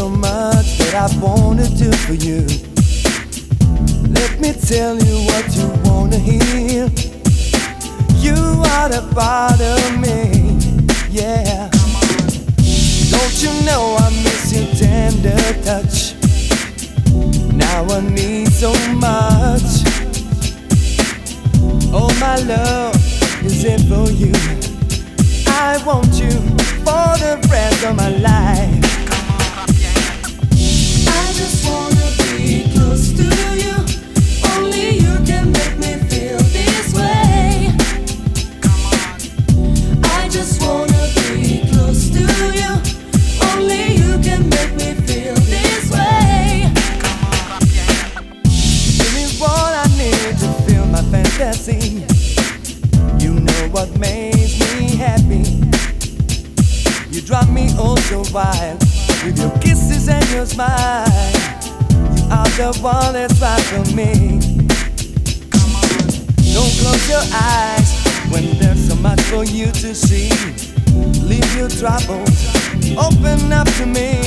so much that I wanna do for you. Let me tell you what you wanna hear. You are the part of me, yeah. Don't you know I miss your tender touch? Now I need so much. Oh, my love is it for you. I want you my life. I just wanna be close to you. Only you can make me feel this way. I just wanna be close to you. Only you can make me feel this way. Give me what I need to feel my fantasy. You know what makes drive me oh so wild with your kisses and your smile. You are the one that's right for me. Don't close your eyes when there's so much for you to see. Leave your troubles, open up to me.